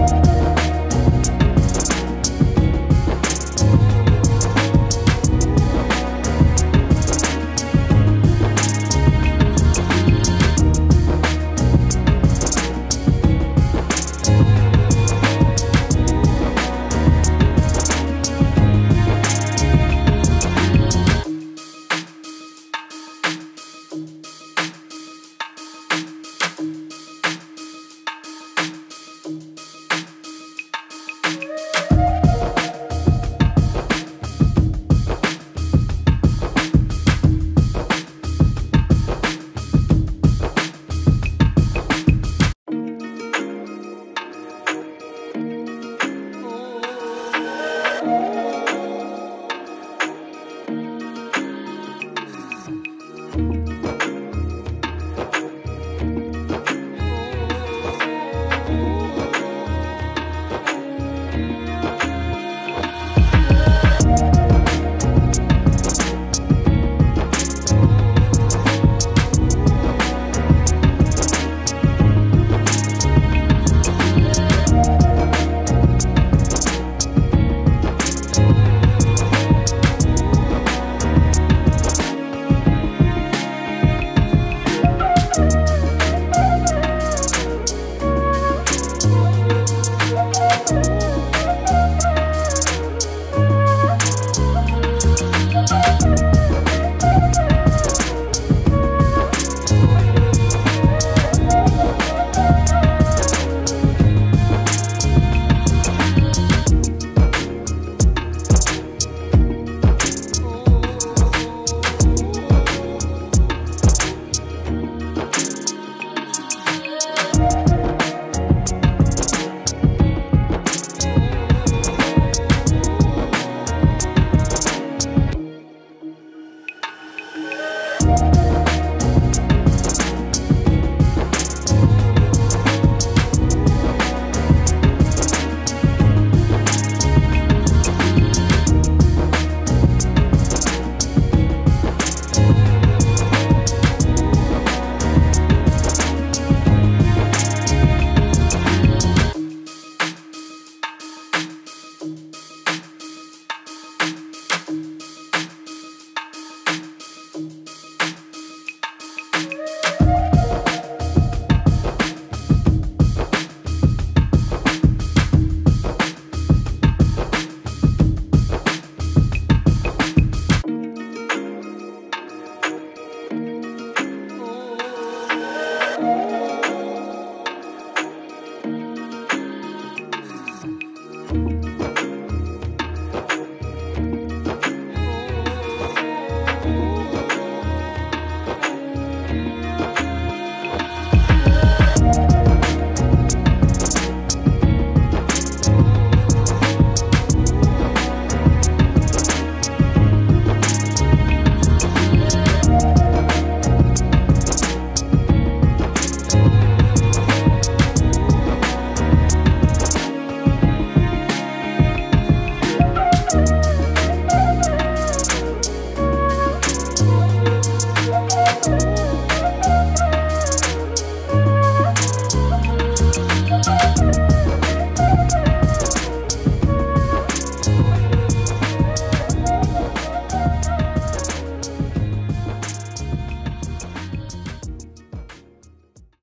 Bye.